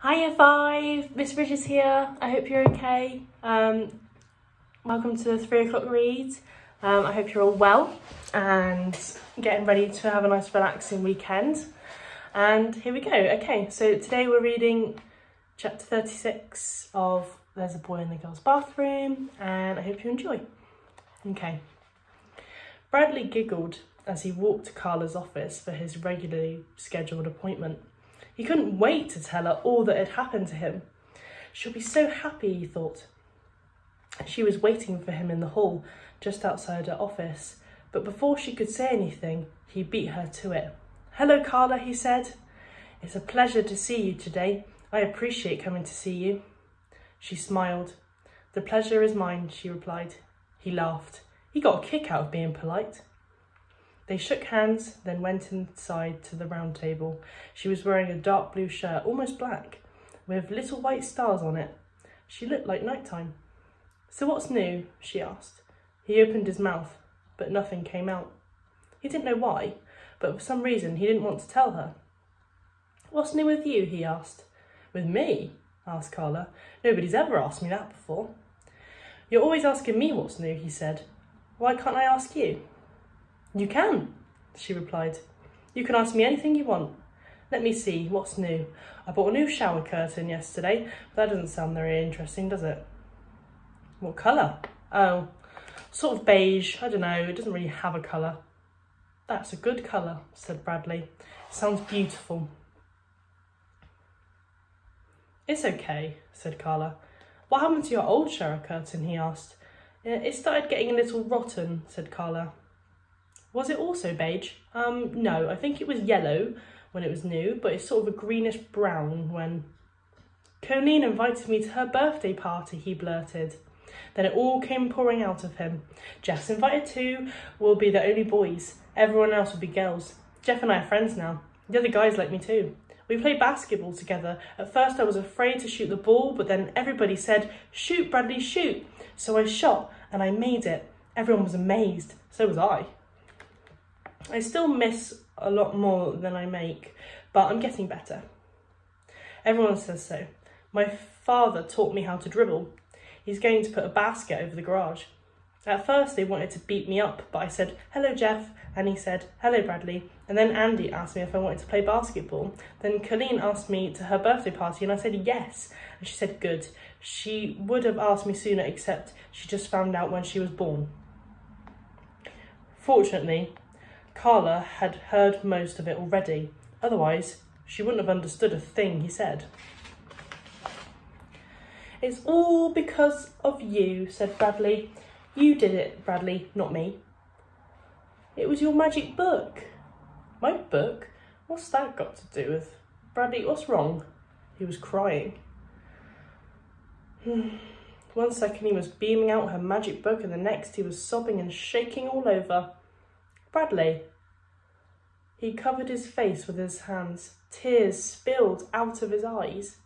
Hiya Five, Miss Bridges here. I hope you're okay. Um, welcome to the three o'clock read. Um, I hope you're all well and getting ready to have a nice relaxing weekend. And here we go. Okay, so today we're reading chapter 36 of There's a Boy in the Girl's Bathroom and I hope you enjoy. Okay. Bradley giggled as he walked to Carla's office for his regularly scheduled appointment. He couldn't wait to tell her all that had happened to him. She'll be so happy, he thought. She was waiting for him in the hall, just outside her office, but before she could say anything, he beat her to it. Hello, Carla, he said. It's a pleasure to see you today. I appreciate coming to see you. She smiled. The pleasure is mine, she replied. He laughed. He got a kick out of being polite. They shook hands, then went inside to the round table. She was wearing a dark blue shirt, almost black, with little white stars on it. She looked like nighttime. So what's new? she asked. He opened his mouth, but nothing came out. He didn't know why, but for some reason he didn't want to tell her. What's new with you? he asked. With me? asked Carla. Nobody's ever asked me that before. You're always asking me what's new, he said. Why can't I ask you? You can, she replied. You can ask me anything you want. Let me see, what's new? I bought a new shower curtain yesterday, but that doesn't sound very interesting, does it? What colour? Oh, sort of beige. I don't know, it doesn't really have a colour. That's a good colour, said Bradley. Sounds beautiful. It's okay, said Carla. What happened to your old shower curtain, he asked. It started getting a little rotten, said Carla. Was it also beige? Um, no, I think it was yellow when it was new, but it's sort of a greenish brown when... Colleen invited me to her birthday party, he blurted. Then it all came pouring out of him. Jeff's invited too. We'll be the only boys. Everyone else will be girls. Jeff and I are friends now. The other guys like me too. We play basketball together. At first I was afraid to shoot the ball, but then everybody said, shoot Bradley, shoot. So I shot and I made it. Everyone was amazed. So was I. I still miss a lot more than I make, but I'm getting better. Everyone says so. My father taught me how to dribble. He's going to put a basket over the garage. At first they wanted to beat me up, but I said, hello Jeff, and he said, hello Bradley. And then Andy asked me if I wanted to play basketball. Then Colleen asked me to her birthday party and I said yes. And she said, good. She would have asked me sooner, except she just found out when she was born. Fortunately, Carla had heard most of it already. Otherwise, she wouldn't have understood a thing he said. It's all because of you, said Bradley. You did it, Bradley, not me. It was your magic book. My book? What's that got to do with... Bradley, what's wrong? He was crying. One second he was beaming out her magic book and the next he was sobbing and shaking all over. Bradley. He covered his face with his hands. Tears spilled out of his eyes.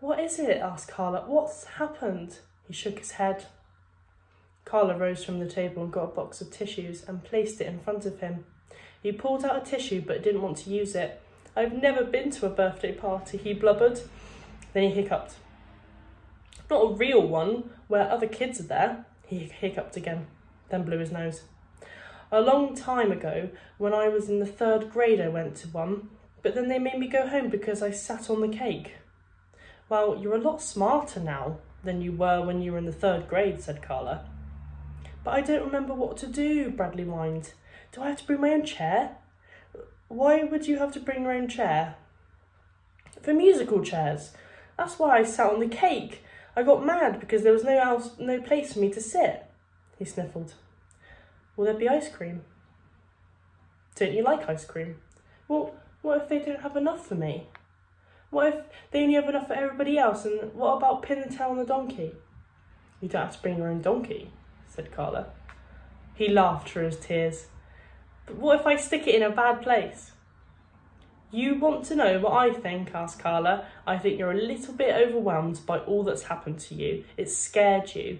What is it? asked Carla. What's happened? He shook his head. Carla rose from the table and got a box of tissues and placed it in front of him. He pulled out a tissue but didn't want to use it. I've never been to a birthday party, he blubbered. Then he hiccuped. Not a real one, where other kids are there, he hiccuped again, then blew his nose. A long time ago, when I was in the third grade, I went to one, but then they made me go home because I sat on the cake. Well, you're a lot smarter now than you were when you were in the third grade, said Carla. But I don't remember what to do, Bradley whined. Do I have to bring my own chair? Why would you have to bring your own chair? For musical chairs. That's why I sat on the cake. I got mad because there was no else, no place for me to sit. He sniffled. Will there be ice cream? Don't you like ice cream? Well, what if they don't have enough for me? What if they only have enough for everybody else? And what about Pin and Tail and the donkey? You don't have to bring your own donkey, said Carla. He laughed through his tears. But what if I stick it in a bad place? You want to know what I think? asked Carla. I think you're a little bit overwhelmed by all that's happened to you. It scared you.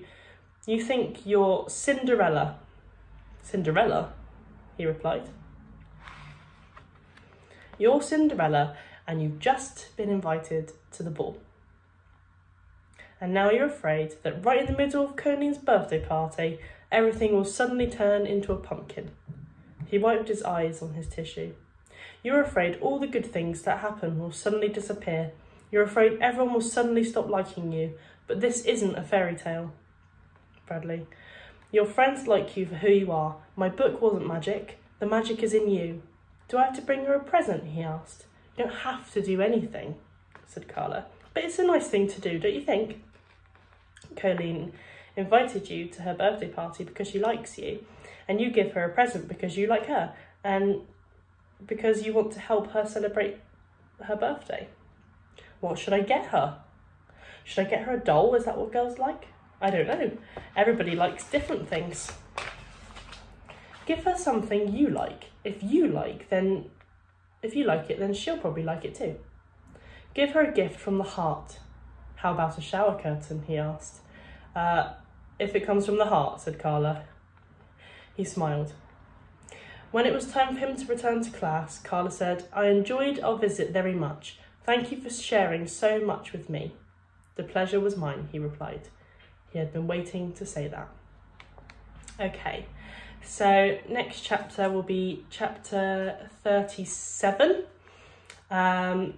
You think you're Cinderella. Cinderella? he replied. You're Cinderella and you've just been invited to the ball. And now you're afraid that right in the middle of Colleen's birthday party, everything will suddenly turn into a pumpkin. He wiped his eyes on his tissue. You're afraid all the good things that happen will suddenly disappear. You're afraid everyone will suddenly stop liking you. But this isn't a fairy tale. Bradley. Your friends like you for who you are. My book wasn't magic. The magic is in you. Do I have to bring her a present? he asked. You don't have to do anything, said Carla. But it's a nice thing to do, don't you think? Colleen invited you to her birthday party because she likes you, and you give her a present because you like her, and because you want to help her celebrate her birthday. What should I get her? Should I get her a doll? Is that what girls like? I don't know. Everybody likes different things. Give her something you like. If you like, then if you like it, then she'll probably like it too. Give her a gift from the heart. How about a shower curtain? he asked. Uh, if it comes from the heart, said Carla. He smiled. When it was time for him to return to class, Carla said, I enjoyed our visit very much. Thank you for sharing so much with me. The pleasure was mine, he replied. He had been waiting to say that. Okay, so next chapter will be chapter 37. Um,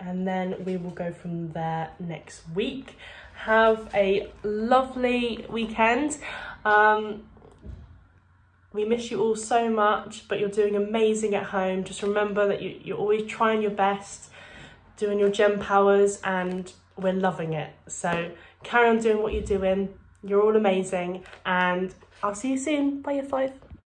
and then we will go from there next week. Have a lovely weekend. Um, we miss you all so much, but you're doing amazing at home. Just remember that you, you're always trying your best, doing your gem powers, and we're loving it. So carry on doing what you're doing. You're all amazing, and I'll see you soon. Bye, year five.